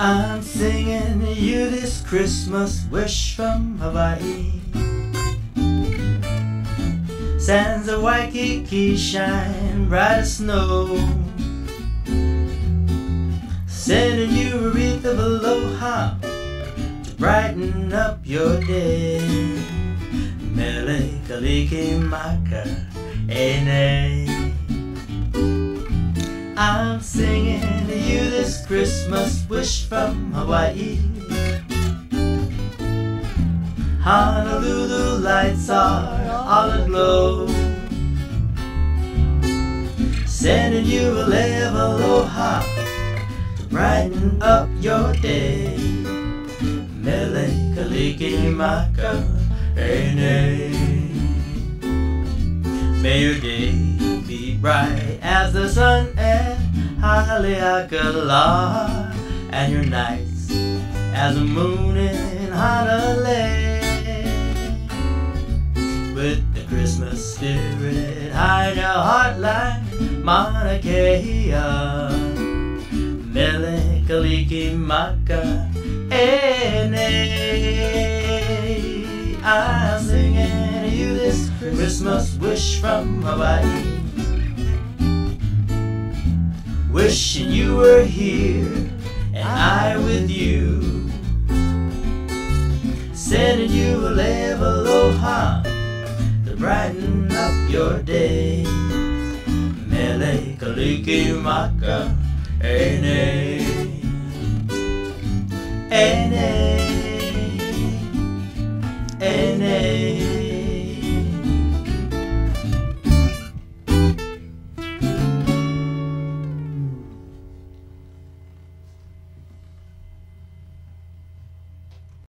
I'm singing you this Christmas wish from Hawaii. Sands of Waikiki shine bright as snow. Sending you a wreath of aloha to brighten up your day. Mele kalikimaka ene. I'm singing you this Christmas wish from Hawaii. Honolulu lights are all aglow. Sending you a love aloha to brighten up your day. Mele kalikimaka. May your day be bright as the sun and Haleakala, and your nights as a moon in Honolulu. With the Christmas spirit high in your heartline, Mauna Kea, Mele Kalikimaka, Ene. I'm singing to you this Christmas wish from Hawaii. Wishing you were here and I with you. Sending you a love aloha to brighten up your day. Mele kalikimaka ene ene ene.